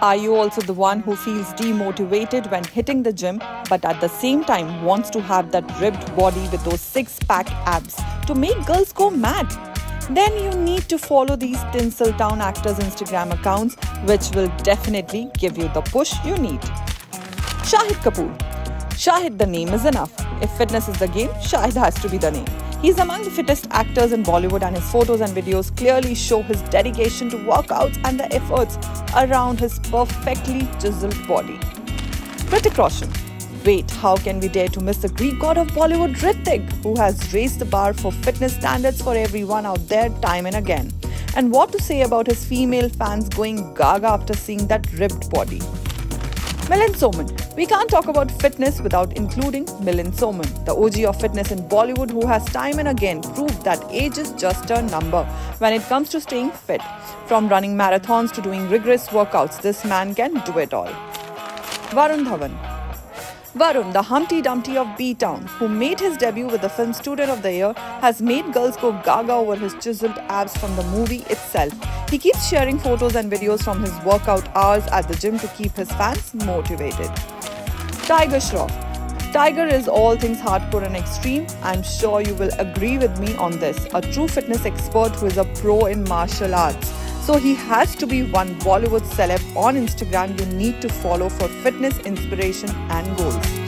Are you also the one who feels demotivated when hitting the gym, but at the same time wants to have that ripped body with those six pack abs to make girls go mad? Then you need to follow these Tinseltown actors' Instagram accounts, which will definitely give you the push you need. Shahid Kapoor. Shahid, the name is enough. If fitness is the game, Shahid has to be the name. He's among the fittest actors in Bollywood, and his photos and videos clearly show his dedication to workouts and the efforts around his perfectly chiseled body. Hrithik Roshan. Wait, how can we dare to miss the Greek god of Bollywood, Hrithik, who has raised the bar for fitness standards for everyone out there time and again? And what to say about his female fans going gaga after seeing that ripped body? Milind Soman. We can't talk about fitness without including Milind Soman, the OG of fitness in Bollywood who has time and again proved that age is just a number when it comes to staying fit. From running marathons to doing rigorous workouts, this man can do it all. Varun Dhawan. Varun, the Humpty Dumpty of B Town, who made his debut with the film Student of the Year, has made girls go gaga over his chiseled abs from the movie itself. He keeps sharing photos and videos from his workout hours at the gym to keep his fans motivated. Tiger Shroff. Tiger is all things hardcore and extreme. I'm sure you will agree with me on this. A true fitness expert who is a pro in martial arts. So he has to be one Bollywood celeb on Instagram you need to follow for fitness inspiration and goals.